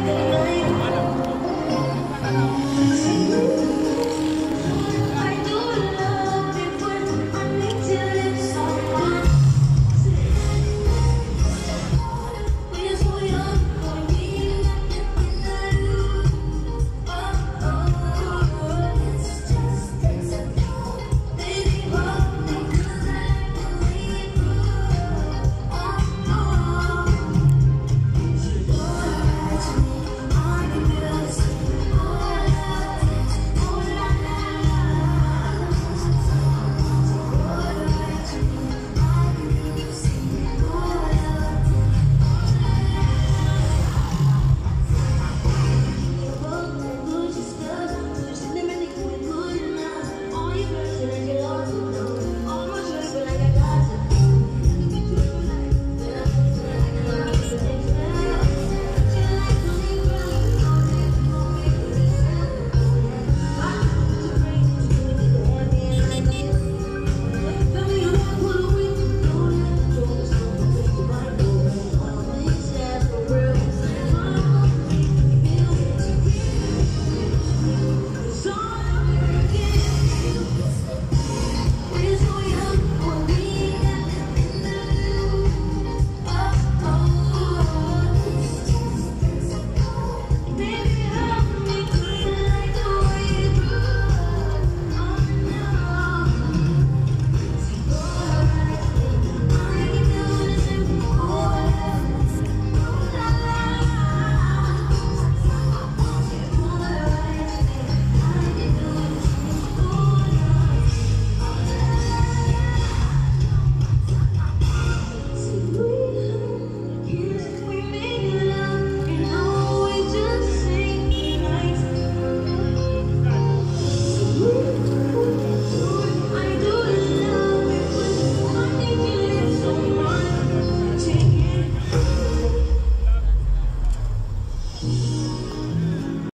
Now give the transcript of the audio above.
Lord